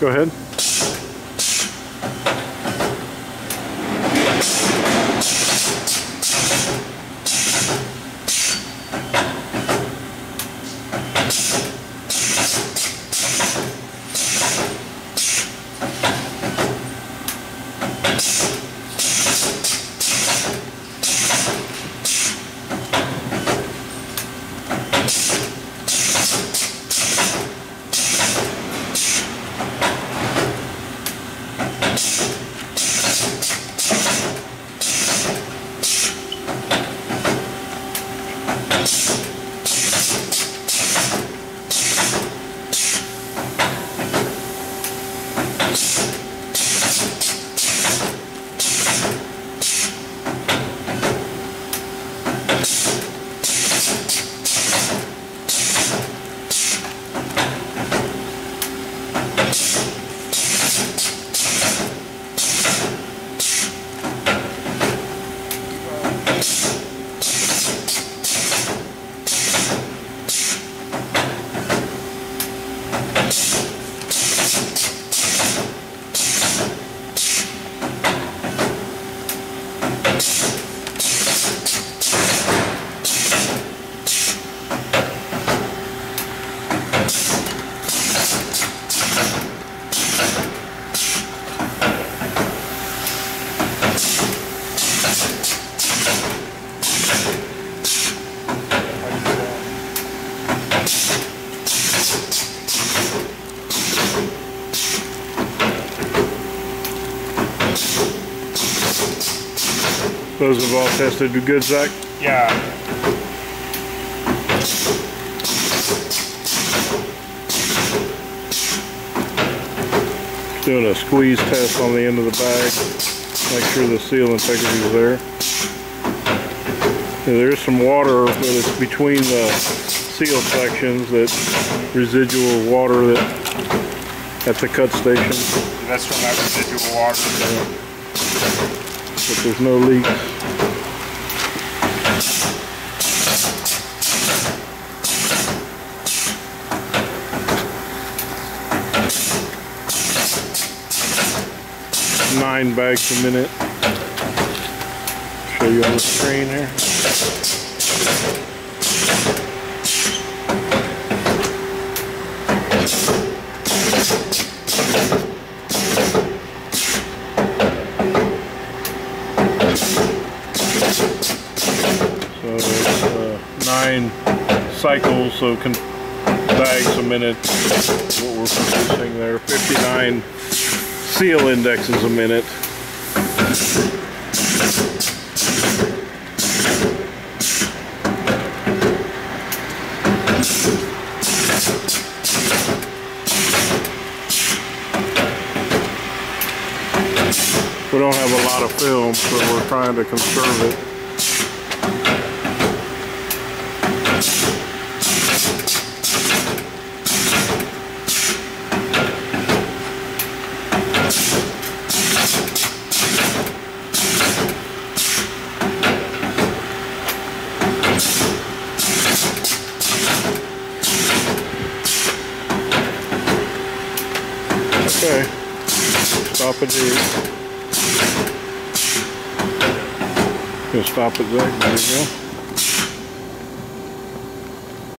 Go ahead. you Those have all tested good, Zach? Yeah. Doing a squeeze test on the end of the bag. Make sure the seal integrity is there. Yeah, there is some water, but it's between the seal sections that residual water that at the cut station. That's from that residual water. Yeah. But there's no leaks. Nine bags a minute. Show you on the screen here. So it's uh, nine cycles, so can bags a minute. What we're producing there, 59 seal indexes a minute. We don't have a lot of film, so we're trying to conserve it. Okay, stop it here. Gonna stop it there, there you go.